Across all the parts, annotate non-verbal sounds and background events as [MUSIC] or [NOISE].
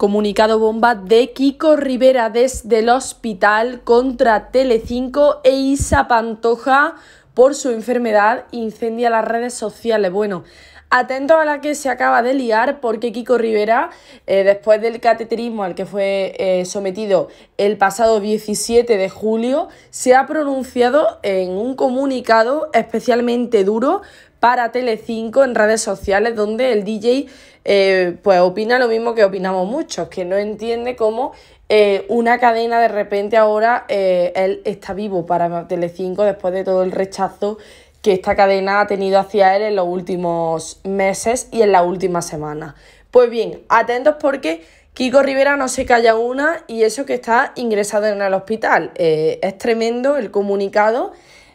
Comunicado bomba de Kiko Rivera desde el hospital contra Telecinco e Isa Pantoja por su enfermedad incendia las redes sociales. Bueno, Atento a la que se acaba de liar porque Kiko Rivera, eh, después del cateterismo al que fue eh, sometido el pasado 17 de julio, se ha pronunciado en un comunicado especialmente duro para Telecinco en redes sociales donde el DJ eh, pues opina lo mismo que opinamos muchos, que no entiende cómo una cadena de repente ahora él está vivo para Telecinco después de todo el rechazo que esta cadena ha tenido hacia él en los últimos meses y en la última semana. Pues bien, atentos porque Kiko Rivera no se calla una y eso que está ingresado en el hospital. Eh, es tremendo el comunicado.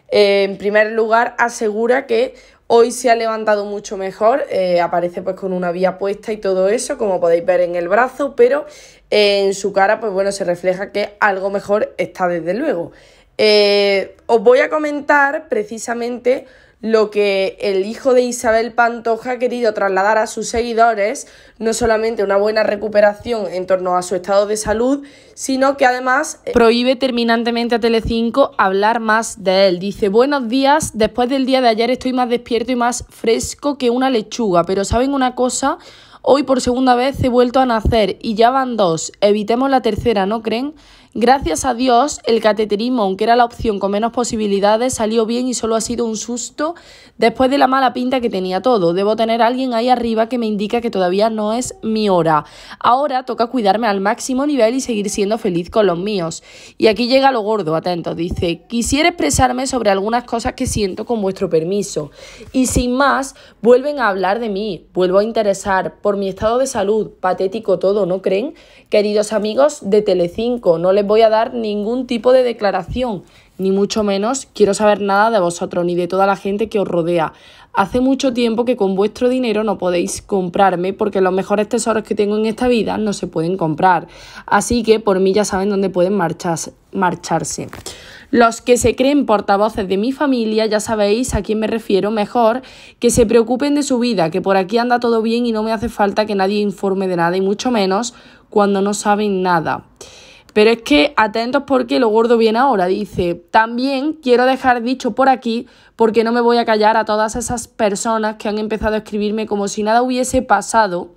Eh, en primer lugar, asegura que hoy se ha levantado mucho mejor. Eh, aparece pues con una vía puesta y todo eso, como podéis ver en el brazo, pero en su cara, pues bueno, se refleja que algo mejor está desde luego. Eh, os voy a comentar precisamente lo que el hijo de Isabel Pantoja ha querido trasladar a sus seguidores, no solamente una buena recuperación en torno a su estado de salud, sino que además eh, prohíbe terminantemente a Telecinco hablar más de él. Dice, buenos días, después del día de ayer estoy más despierto y más fresco que una lechuga, pero ¿saben una cosa? Hoy por segunda vez he vuelto a nacer y ya van dos. Evitemos la tercera, ¿no creen? Gracias a Dios, el cateterismo, aunque era la opción con menos posibilidades, salió bien y solo ha sido un susto después de la mala pinta que tenía todo. Debo tener a alguien ahí arriba que me indica que todavía no es mi hora. Ahora toca cuidarme al máximo nivel y seguir siendo feliz con los míos. Y aquí llega lo gordo, atento. Dice, quisiera expresarme sobre algunas cosas que siento con vuestro permiso. Y sin más, vuelven a hablar de mí, vuelvo a interesar por mi estado de salud, patético todo, ¿no creen? Queridos amigos de Telecinco, no voy a dar ningún tipo de declaración, ni mucho menos quiero saber nada de vosotros ni de toda la gente que os rodea. Hace mucho tiempo que con vuestro dinero no podéis comprarme porque los mejores tesoros que tengo en esta vida no se pueden comprar. Así que por mí ya saben dónde pueden marcharse. Los que se creen portavoces de mi familia ya sabéis a quién me refiero mejor, que se preocupen de su vida, que por aquí anda todo bien y no me hace falta que nadie informe de nada y mucho menos cuando no saben nada. Pero es que atentos porque lo gordo viene ahora. Dice, también quiero dejar dicho por aquí, porque no me voy a callar a todas esas personas que han empezado a escribirme como si nada hubiese pasado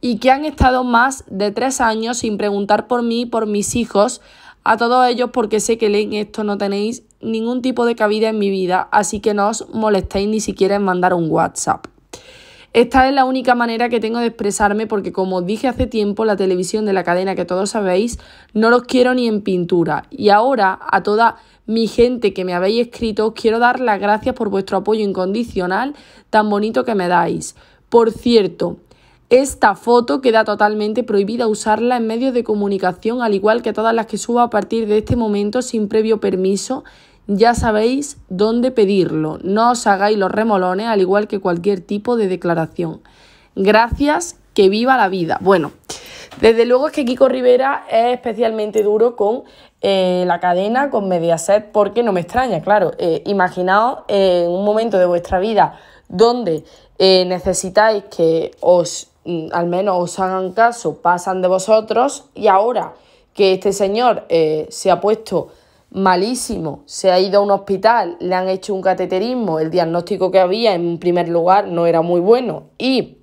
y que han estado más de tres años sin preguntar por mí y por mis hijos. A todos ellos porque sé que leen esto no tenéis ningún tipo de cabida en mi vida, así que no os molestéis ni siquiera en mandar un WhatsApp. Esta es la única manera que tengo de expresarme porque como dije hace tiempo, la televisión de la cadena que todos sabéis, no los quiero ni en pintura. Y ahora a toda mi gente que me habéis escrito, os quiero dar las gracias por vuestro apoyo incondicional tan bonito que me dais. Por cierto, esta foto queda totalmente prohibida usarla en medios de comunicación, al igual que todas las que suba a partir de este momento sin previo permiso ya sabéis dónde pedirlo. No os hagáis los remolones, al igual que cualquier tipo de declaración. Gracias, que viva la vida. Bueno, desde luego es que Kiko Rivera es especialmente duro con eh, la cadena, con Mediaset, porque no me extraña, claro. Eh, imaginaos en un momento de vuestra vida donde eh, necesitáis que os, mm, al menos os hagan caso, pasan de vosotros, y ahora que este señor se ha puesto malísimo, se ha ido a un hospital, le han hecho un cateterismo, el diagnóstico que había en primer lugar no era muy bueno. Y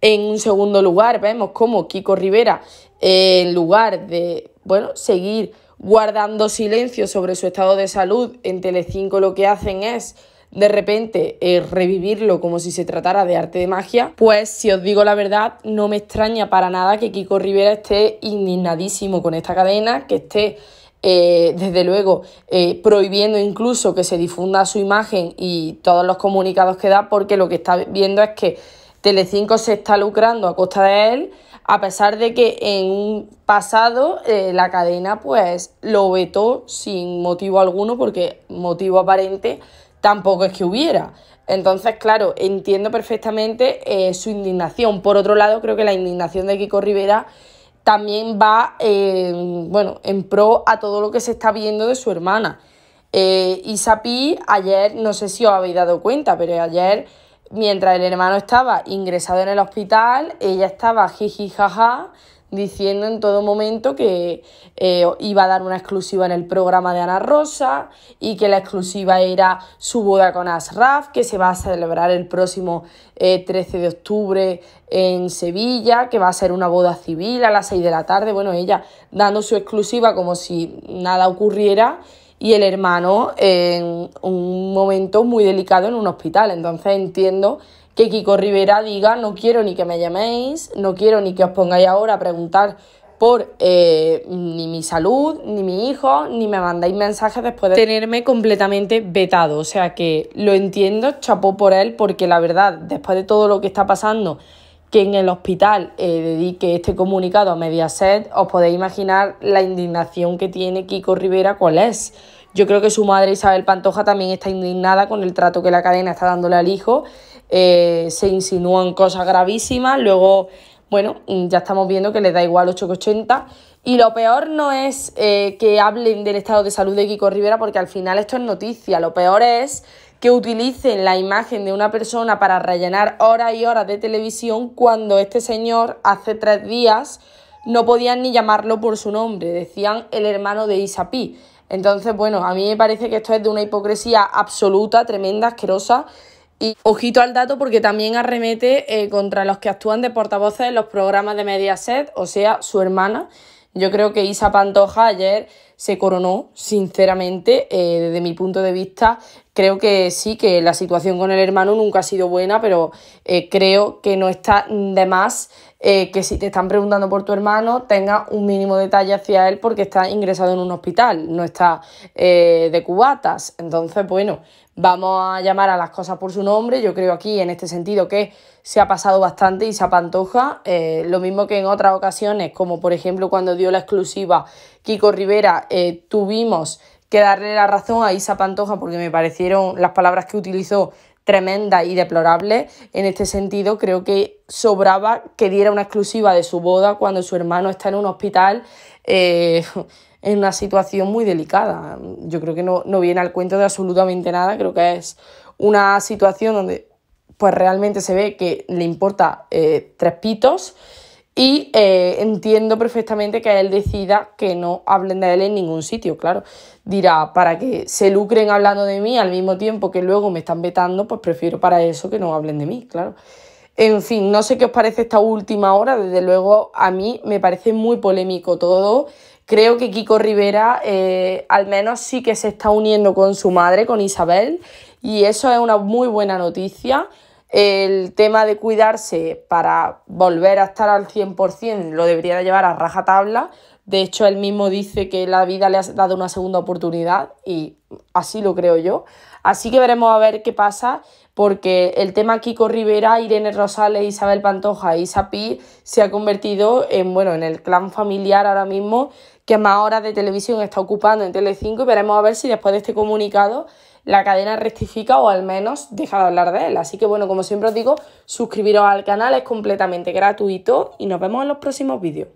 en un segundo lugar vemos como Kiko Rivera, en lugar de bueno, seguir guardando silencio sobre su estado de salud, en Telecinco lo que hacen es de repente eh, revivirlo como si se tratara de arte de magia, pues si os digo la verdad, no me extraña para nada que Kiko Rivera esté indignadísimo con esta cadena, que esté eh, desde luego, eh, prohibiendo incluso que se difunda su imagen y todos los comunicados que da, porque lo que está viendo es que Telecinco se está lucrando a costa de él, a pesar de que en un pasado eh, la cadena pues lo vetó sin motivo alguno, porque motivo aparente tampoco es que hubiera. Entonces, claro, entiendo perfectamente su indignación. Por otro lado, creo que la indignación de Kiko Rivera también va bueno, en pro a todo lo que se está viendo de su hermana. Eh, Isapi ayer, no sé si os habéis dado cuenta, pero ayer, mientras el hermano estaba ingresado en el hospital, ella estaba jiji jaja diciendo en todo momento que eh, iba a dar una exclusiva en el programa de Ana Rosa y que la exclusiva era su boda con Asraf, que se va a celebrar el próximo 13 eh, de octubre en Sevilla, que va a ser una boda civil a las 6 de la tarde. Bueno, ella dando su exclusiva como si nada ocurriera y el hermano en un momento muy delicado en un hospital. Entonces entiendo que Kiko Rivera diga no quiero ni que me llaméis, no quiero ni que os pongáis ahora a preguntar por eh, ni mi salud, ni mi hijo, ni me mandáis mensajes después de tenerme completamente vetado. O sea que lo entiendo, chapó por él, porque la verdad, después de todo lo que está pasando, que en el hospital eh, dedique este comunicado a Mediaset, os podéis imaginar la indignación que tiene Kiko Rivera, cuál es. Yo creo que su madre Isabel Pantoja también está indignada con el trato que la cadena está dándole al hijo. Eh, se insinúan cosas gravísimas, luego, bueno, ya estamos viendo que les da igual 8,80. Y lo peor no es eh, que hablen del estado de salud de Kiko Rivera, porque al final esto es noticia. Lo peor es que utilicen la imagen de una persona para rellenar horas y horas de televisión cuando este señor hace tres días no podían ni llamarlo por su nombre, decían el hermano de Isapi. Entonces, bueno, a mí me parece que esto es de una hipocresía absoluta, tremenda, asquerosa. Y ojito al dato porque también arremete eh, contra los que actúan de portavoces en los programas de Mediaset, o sea, su hermana. Yo creo que Isa Pantoja ayer se coronó, sinceramente, eh, desde mi punto de vista. Creo que sí, que la situación con el hermano nunca ha sido buena, pero eh, creo que no está de más eh, que si te están preguntando por tu hermano, tenga un mínimo detalle hacia él porque está ingresado en un hospital, no está de cubatas. Entonces, bueno, vamos a llamar a las cosas por su nombre. Yo creo aquí, en este sentido, que se ha pasado bastante y se apantoja. lo mismo que en otras ocasiones, como por ejemplo cuando dio la exclusiva Kiko Rivera, eh, tuvimos que darle la razón a Isa Pantoja porque me parecieron las palabras que utilizó tremendas y deplorables. En este sentido, creo que sobraba que diera una exclusiva de su boda cuando su hermano está en un hospital eh, [LAUGHS] en una situación muy delicada. Yo creo que no, viene al cuento de absolutamente nada. Creo que es una situación donde pues realmente se ve que le importa eh, tres pitos y eh, entiendo perfectamente que él decida que no hablen de él en ningún sitio, claro. Dirá, para que se lucren hablando de mí al mismo tiempo que luego me están vetando, pues prefiero para eso que no hablen de mí, claro. En fin, no sé qué os parece esta última hora, desde luego a mí me parece muy polémico todo. Creo que Kiko Rivera eh, al menos sí que se está uniendo con su madre, con Isabel, y eso es una muy buena noticia el tema de cuidarse para volver a estar al 100% lo debería de llevar a rajatabla. De hecho, él mismo dice que la vida le ha dado una segunda oportunidad y así lo creo yo. Así que veremos a ver qué pasa, porque el tema Kiko Rivera, Irene Rosales, Isabel Pantoja y Isapi se ha convertido en, bueno, en el clan familiar ahora mismo que más horas de televisión está ocupando en Telecinco y veremos a ver si después de este comunicado la cadena rectifica o al menos deja de hablar de él. Así que bueno, como siempre os digo, suscribiros al canal es completamente gratuito y nos vemos en los próximos vídeos.